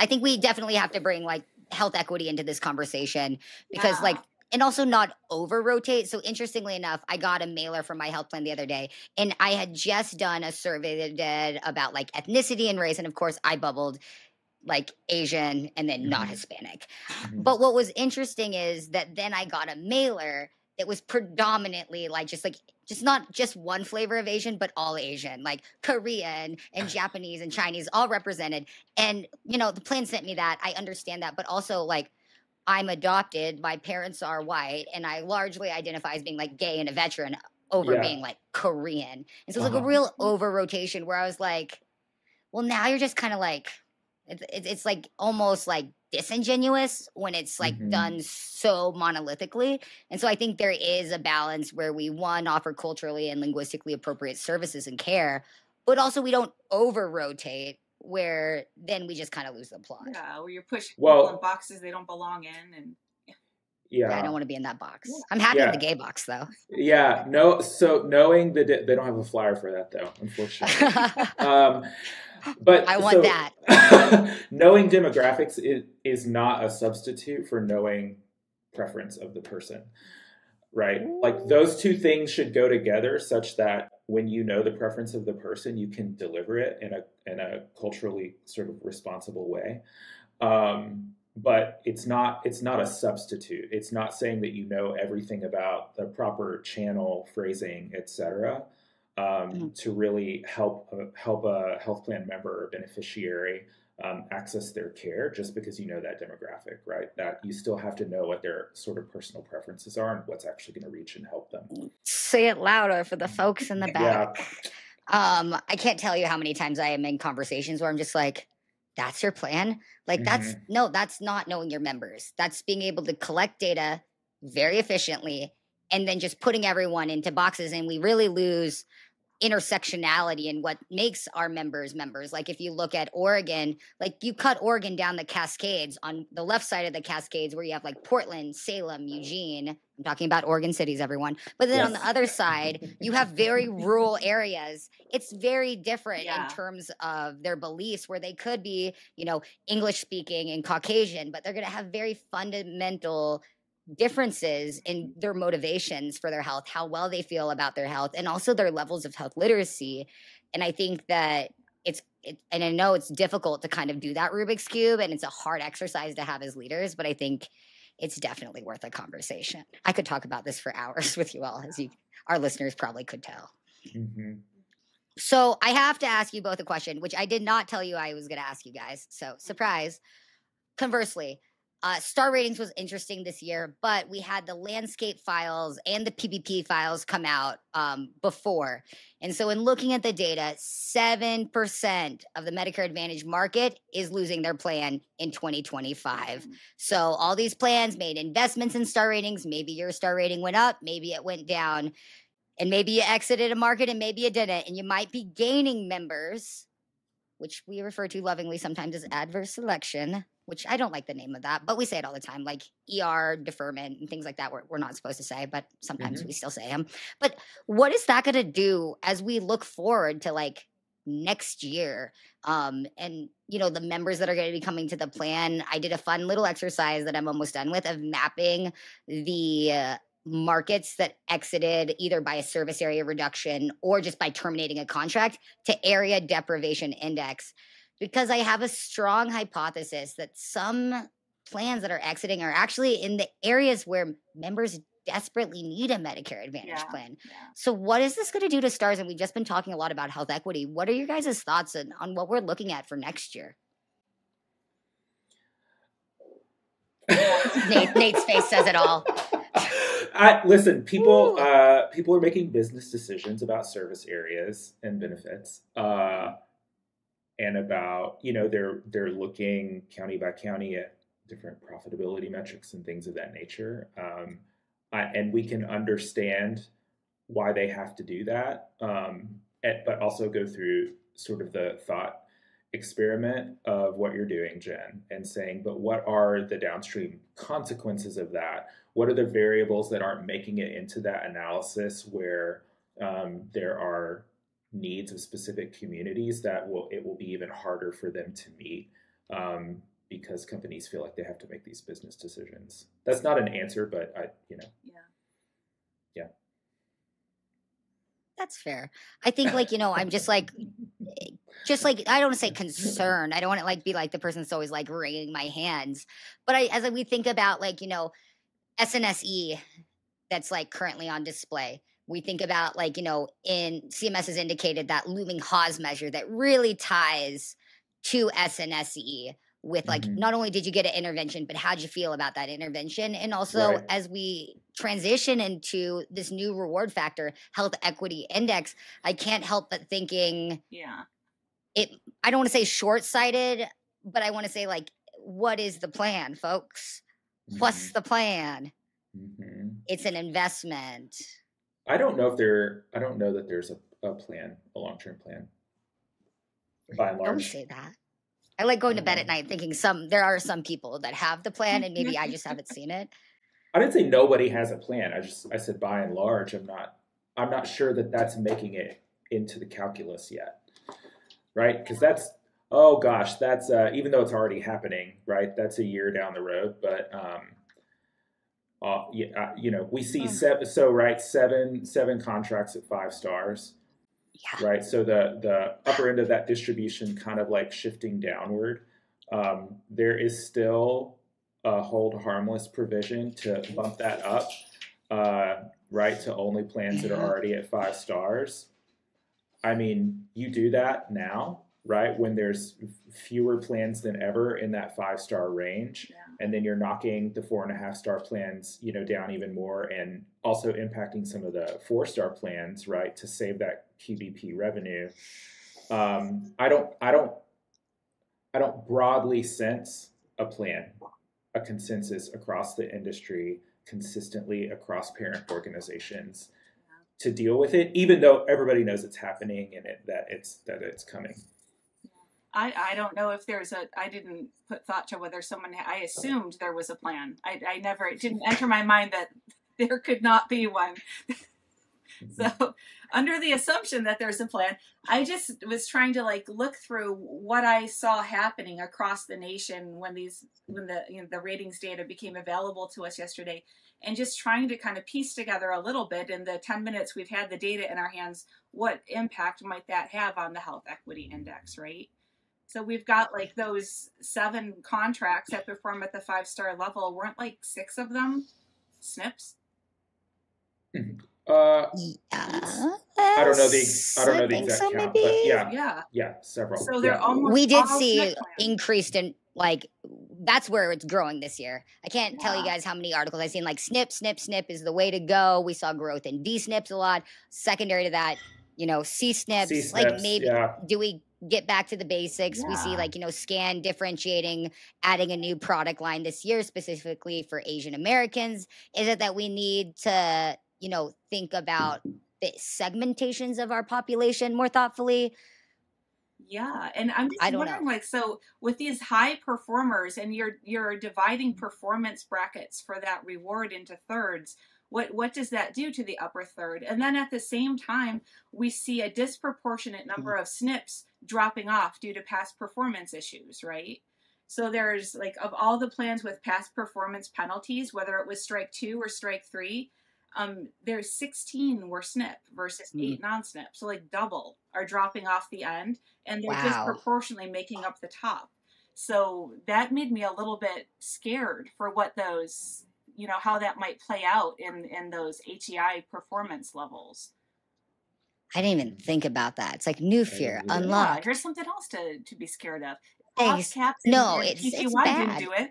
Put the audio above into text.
I think we definitely have to bring like health equity into this conversation because yeah. like and also not over rotate. So interestingly enough, I got a mailer from my health plan the other day, and I had just done a survey that did about like ethnicity and race, and of course, I bubbled like Asian and then not mm-hmm. Hispanic. Mm-hmm. But what was interesting is that then I got a mailer that was predominantly like just like just not just one flavor of Asian, but all Asian, like Korean and Japanese and Chinese, all represented. And you know, the plan sent me that. I understand that, but also like I'm adopted, my parents are white, and I largely identify as being like gay and a veteran over yeah. being like Korean. And so it's uh-huh. like a uh-huh. real over rotation where I was like, well, now you're just kind of like it's, it's like almost like disingenuous when it's like mm-hmm. done so monolithically. And so I think there is a balance where we one offer culturally and linguistically appropriate services and care, but also we don't over rotate where then we just kind of lose the plot. Yeah, where you're pushing well, people in boxes they don't belong in and yeah. I don't want to be in that box. I'm happy yeah. in the gay box though. Yeah, no. So knowing that they don't have a flyer for that though, unfortunately. um, but I want so, that. knowing demographics is, is not a substitute for knowing preference of the person, right? Like those two things should go together such that when you know the preference of the person, you can deliver it in a in a culturally sort of responsible way. Um, but it's not it's not a substitute. It's not saying that you know everything about the proper channel phrasing, etc um, mm-hmm. to really help uh, help a health plan member or beneficiary um, access their care just because you know that demographic, right? That you still have to know what their sort of personal preferences are and what's actually going to reach and help them. Say it louder for the folks in the back. Yeah. Um, I can't tell you how many times I am in conversations where I'm just like, that's your plan? Like, that's mm-hmm. no, that's not knowing your members. That's being able to collect data very efficiently and then just putting everyone into boxes. And we really lose intersectionality and what makes our members members. Like if you look at Oregon, like you cut Oregon down the Cascades on the left side of the Cascades where you have like Portland, Salem, Eugene. I'm talking about Oregon cities, everyone. But then yes. on the other side, you have very rural areas. It's very different yeah. in terms of their beliefs, where they could be, you know, English speaking and Caucasian, but they're going to have very fundamental differences in their motivations for their health, how well they feel about their health, and also their levels of health literacy. And I think that it's it, and I know it's difficult to kind of do that Rubik's cube, and it's a hard exercise to have as leaders, but I think it's definitely worth a conversation. I could talk about this for hours with you all, as you our listeners probably could tell. Mm-hmm. So I have to ask you both a question, which I did not tell you I was going to ask you guys. So surprise. Conversely, uh, star ratings was interesting this year, but we had the landscape files and the PBP files come out um, before. And so, in looking at the data, 7% of the Medicare Advantage market is losing their plan in 2025. Mm. So, all these plans made investments in star ratings. Maybe your star rating went up, maybe it went down, and maybe you exited a market and maybe you didn't. And you might be gaining members, which we refer to lovingly sometimes as adverse selection which I don't like the name of that, but we say it all the time, like ER deferment and things like that. We're, we're not supposed to say, but sometimes mm-hmm. we still say them. But what is that going to do as we look forward to like next year? Um, and you know, the members that are going to be coming to the plan, I did a fun little exercise that I'm almost done with of mapping the uh, markets that exited either by a service area reduction or just by terminating a contract to area deprivation index because I have a strong hypothesis that some plans that are exiting are actually in the areas where members desperately need a Medicare Advantage yeah, plan. Yeah. So, what is this going to do to stars? And we've just been talking a lot about health equity. What are your guys' thoughts on, on what we're looking at for next year? Nate, Nate's face says it all. I, listen, people uh, people are making business decisions about service areas and benefits. Uh, and about you know they're they're looking county by county at different profitability metrics and things of that nature. Um, I, and we can understand why they have to do that um, at, but also go through sort of the thought experiment of what you're doing jen and saying but what are the downstream consequences of that? What are the variables that aren't making it into that analysis where um, there are needs of specific communities that will it will be even harder for them to meet um, because companies feel like they have to make these business decisions. That's not an answer, but I, you know, yeah, yeah, that's fair. I think like you know, I'm just like, just like I don't want to say concerned. I don't want to like be like the person that's always like wringing my hands, but I as we think about like you know, SNSE that's like currently on display we think about like you know in cms has indicated that looming Haas measure that really ties to SNSE with like mm-hmm. not only did you get an intervention but how'd you feel about that intervention and also right. as we transition into this new reward factor health equity index i can't help but thinking yeah it i don't want to say short-sighted but i want to say like what is the plan folks mm-hmm. what's the plan mm-hmm. it's an investment I don't know if there. I don't know that there's a, a plan, a long term plan. By and large, don't say that. I like going to bed at night thinking some there are some people that have the plan and maybe I just haven't seen it. I didn't say nobody has a plan. I just I said by and large, I'm not I'm not sure that that's making it into the calculus yet, right? Because that's oh gosh, that's uh, even though it's already happening, right? That's a year down the road, but um, uh, yeah, uh, you know, we see seven. So right, seven seven contracts at five stars. Yeah. Right. So the the upper end of that distribution kind of like shifting downward. Um, there is still a hold harmless provision to bump that up. Uh, right to only plans that are already at five stars. I mean, you do that now, right? When there's fewer plans than ever in that five star range. Yeah and then you're knocking the four and a half star plans you know down even more and also impacting some of the four star plans right to save that qbp revenue um, i don't i don't i don't broadly sense a plan a consensus across the industry consistently across parent organizations to deal with it even though everybody knows it's happening and it, that it's that it's coming I, I don't know if there's a I didn't put thought to whether someone I assumed there was a plan. I, I never it didn't enter my mind that there could not be one. so under the assumption that there's a plan, I just was trying to like look through what I saw happening across the nation when these when the you know, the ratings data became available to us yesterday and just trying to kind of piece together a little bit in the 10 minutes we've had the data in our hands what impact might that have on the health equity index right so we've got like those seven contracts that perform at the five star level. Weren't like six of them SNPs? Mm-hmm. Uh, yeah, I don't know the I don't know the exact so, count, maybe? but yeah, yeah, yeah, several. So they're yeah. almost. We did see increased in like that's where it's growing this year. I can't yeah. tell you guys how many articles I've seen. Like snip, snip, snip is the way to go. We saw growth in D SNPs a lot. Secondary to that, you know, C SNPs. Like maybe yeah. do we get back to the basics. Yeah. We see like, you know, scan differentiating, adding a new product line this year specifically for Asian Americans. Is it that we need to, you know, think about the segmentations of our population more thoughtfully? Yeah, and I'm just wondering, know. like, so with these high performers, and you're you're dividing performance brackets for that reward into thirds what what does that do to the upper third and then at the same time we see a disproportionate number mm-hmm. of SNPs dropping off due to past performance issues right so there's like of all the plans with past performance penalties whether it was strike two or strike three um, there's 16 were SNP versus mm. eight non-SNP so like double are dropping off the end and they're wow. disproportionately making up the top so that made me a little bit scared for what those you know how that might play out in in those HEI performance levels. I didn't even think about that. It's like new fear, unlock. Yeah, here's something else to to be scared of. Thanks. No, it's, it's bad. didn't do it.